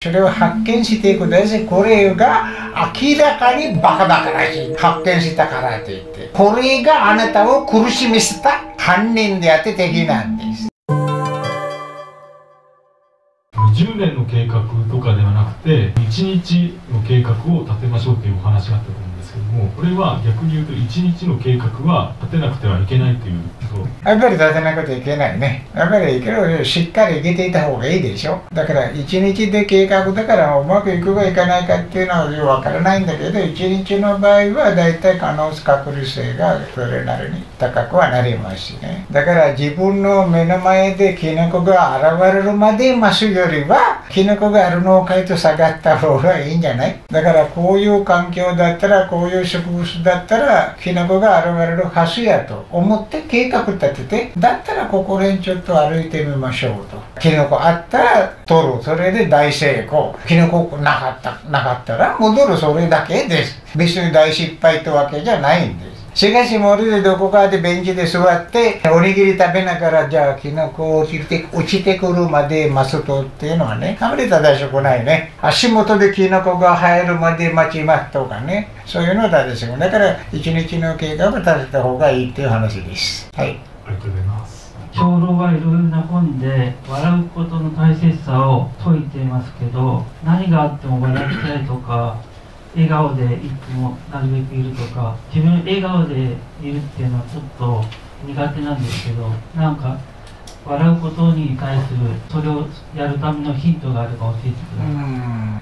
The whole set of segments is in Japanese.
それを発見していください。これが明らかにバカバカらしい。発見したからといって。これがあなたを苦しみした犯人であって敵なんです。10年の計画とかではなくて1日計画を立てましょうというお話があったと思うんですけどもこれは逆に言うと1日の計画は立てなくてはいけないというと。やっぱり立てなくてはいけないね。やっぱりいけどしっかりいけていた方がいいでしょ。だから1日で計画だからうまくいくかいかないかっていうのは分からないんだけど1日の場合は大体可能確率性がそれなりに高くはなりますしね。だから自分の目の前でキノコが現れるまで待つよりはキノコがあるのを書いて下がった方がいいんじゃない？だからこういう環境だったらこういう植物だったらキノコが現れるはずやと思って計画立ててだったらここら辺ちょっと歩いてみましょうと。キノコあったら取るそれで大成功。キノコなかったなかったら戻るそれだけです。別に大失敗ってわけじゃないんです。しかし森でどこかでベンチで座っておにぎり食べながらじゃあキノコ落ちて落ちてくるまで待つとっていうのはねあまり正しくないね。足元でキノコが生えるまで待ちますとかね。そういうのは正しくだから一日の計画を立てた方がいいっていう話です。はい。ありがとうございます。長老はいろいろな本で笑うことの大切さを説いていますけど何があっても笑いたいとか笑顔でいつもなるべくいるとか自分笑顔でいるっていうのはちょっと苦手なんですけどなんか笑うことに対するそれをやるためのヒントがあれば教えてく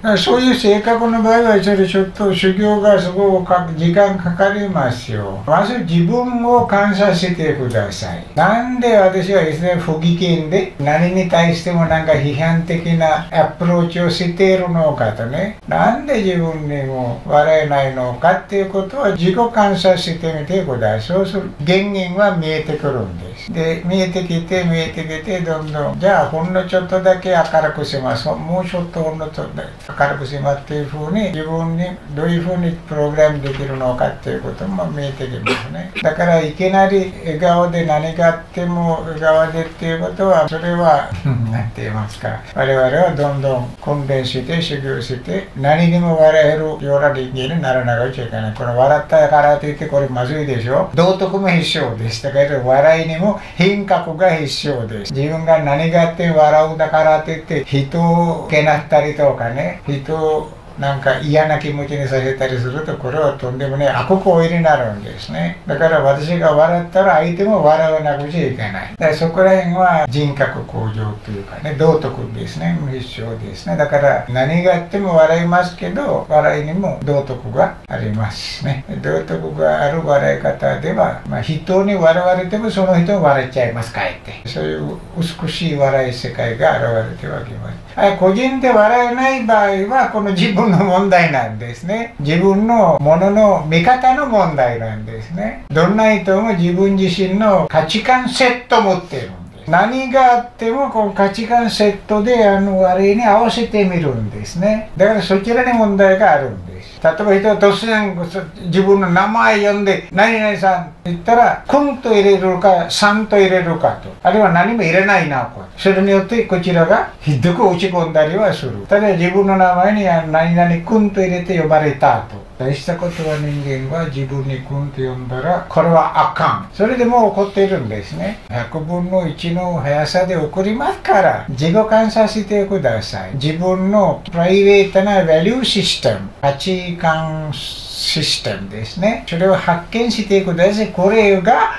ださい。そういう性格の場合はそれちょっと修行がすごく時間かかりますよ。まず自分を感謝してください。なんで私はいつも不義見で何に対してもなんか批判的なアプローチをしているのかとね。なんで自分にも笑えないのかっていうことは自己感謝してみてください。そうする。原因は見えてくるんです。で見えてきて見えてきてどんどん。じゃあほんのちょっとだけ明るくします。もうちょっとほんのちょっと明るくしますっていうふうに自分にどういうふうにプログラムできるのかっていうことも見えてきますね。だからいきなり笑顔で何があっても笑顔でっていうことはそれは何て言いますか。我々はどんどん訓練して修行して何にも笑えるような人間にならなきゃいけない。この笑ったからといってこれまずいでしょ。道徳も必勝でしたけど笑いにも品格が必要です。自分が何があって笑うだからって言って人をけなったりとかね人をなんか嫌な気持ちにさせたりするとこれはとんでもね悪行為になるんですね。だから私が笑ったら相手も笑わなくちゃいけない。だそこら辺は人格向上というかね道徳ですね。無必要ですね。だから何があっても笑いますけど笑いにも道徳がありますね。道徳がある笑い方では、まあ、人に笑われてもその人も笑っちゃいますかえって。そういう美しい笑い世界が現れてはきます。個人で笑えない場合はこの自分の問題なんですね。自分のものの見方の問題なんですね。どんな人も自分自身の価値観セット持ってるんです。何があってもこの価値観セットであのあれに合わせてみるんですね。だからそちらに問題があるんです。例えば人突然自分の名前呼んで「何々さん」って言ったら「くん」と入れるか「さん」と入れるかと。あるいは何も入れないなこそれによってこちらがひどく落ち込んだりはする。例えば自分の名前に「何々くん」と入れて呼ばれたと。大したことは人間は自分に「くん」と呼んだらこれはあかん。それでもう怒っているんですね。100分の1の速さで怒りますから自己観察してください。自分のプライベートなバリューシステム8体感システムですね。それを発見していくださ。これが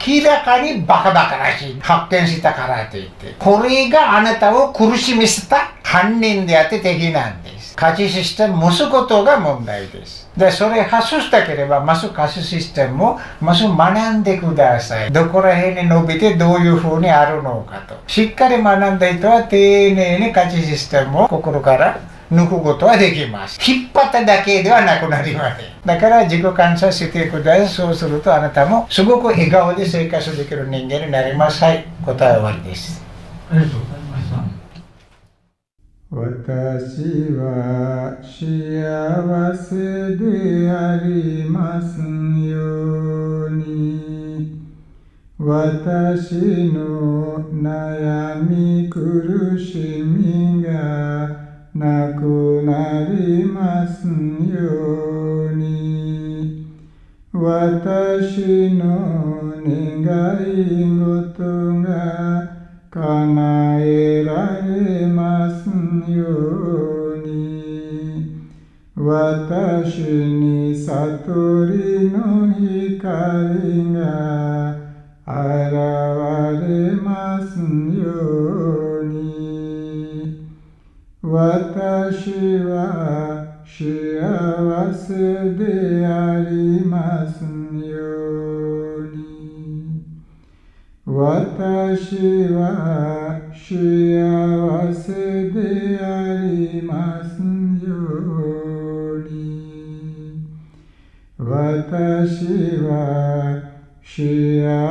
明らかにバカバカらしい、発見したからといって。これがあなたを苦しみせた犯人であって敵なんです。価値システム持つことが問題です。で、それ発出したければ、まず価値システムを、まず学んでください。どこら辺に伸びてどういう風にあるのかと。しっかり学んだ人は丁寧に価値システムを心から抜くことはできます。引っ張っただけではなくなりません。だから自己観察してください。そうするとあなたもすごく笑顔で生活できる人間になります。はい、答え終わりです。ありがとうございました。私は幸せでありますように私の悩み苦しみなくなりますように。私の願い事が叶えられますように。私に悟りの光が現れますように。私は幸せでありますように。私は幸せでありますように。私は幸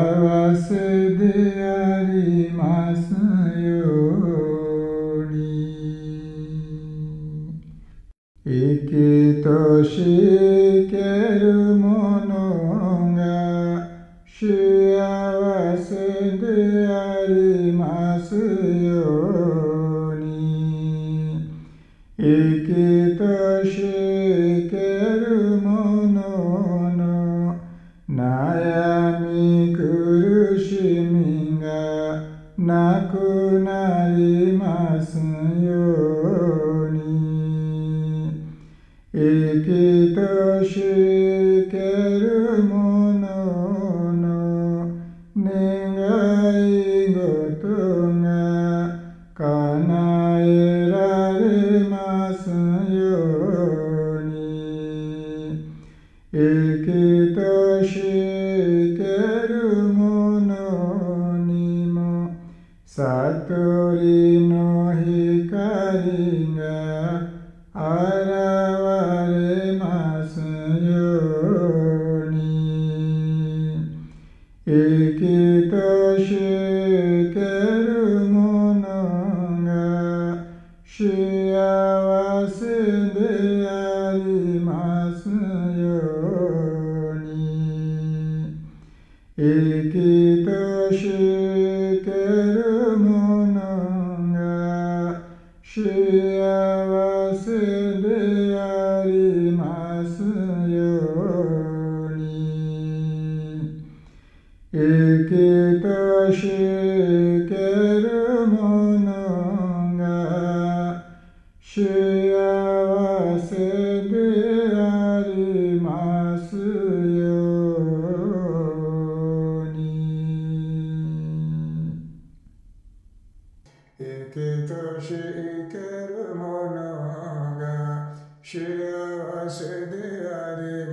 しけるものが幸せでありますように。生きとしけるものの悩み苦しみがなくなりますように。幸せ幸が幸せ